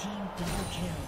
Team double kill.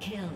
Kill.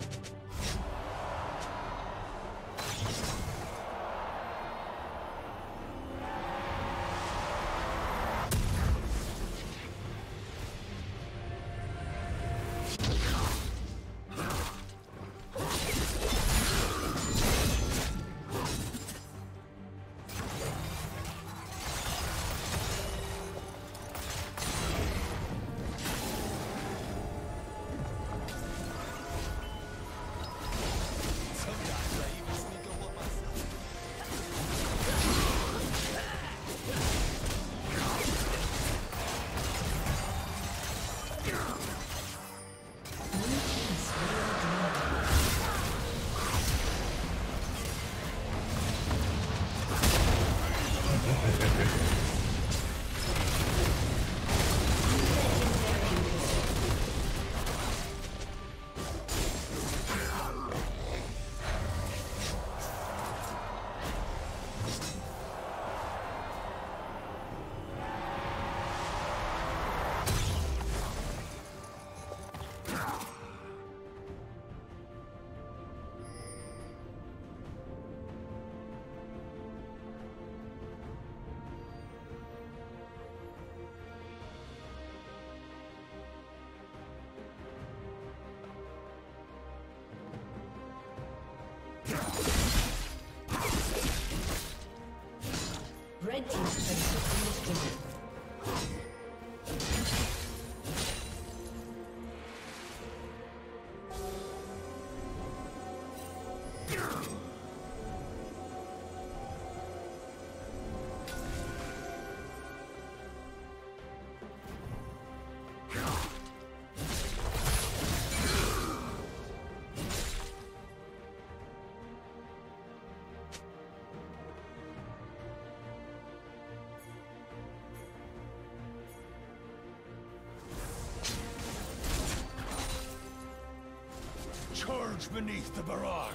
Charge beneath the barrage.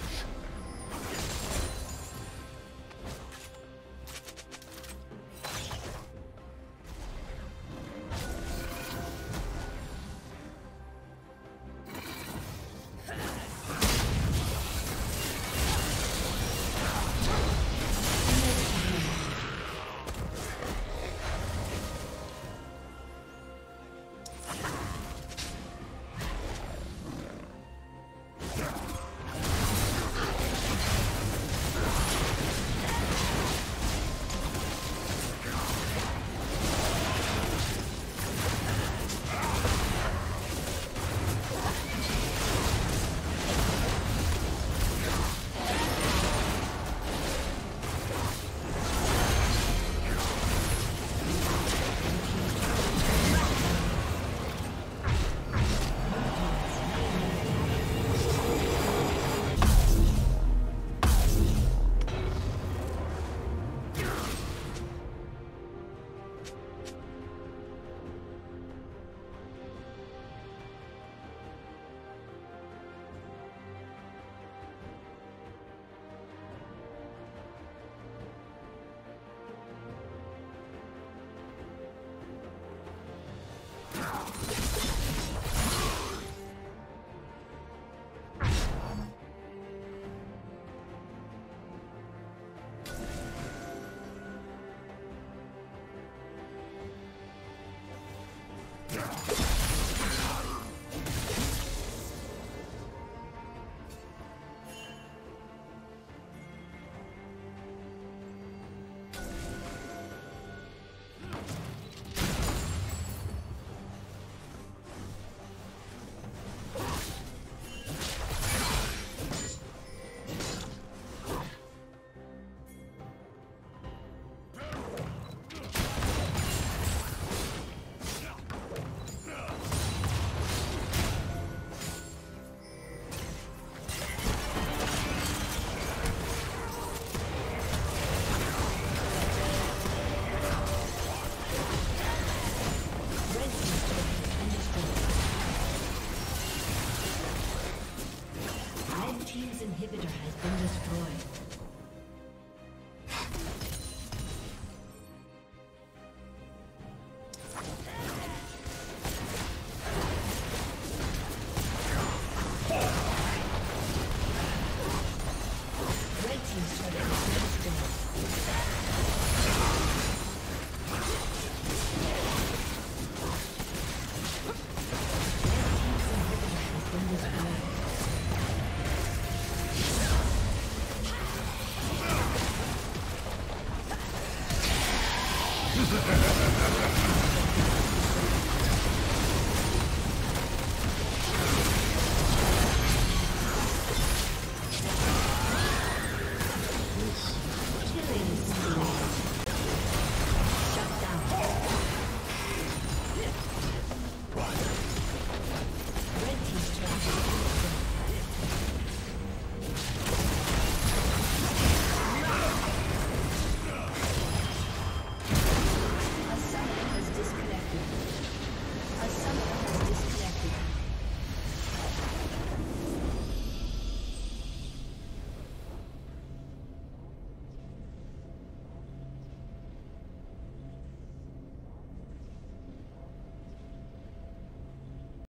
Yeah.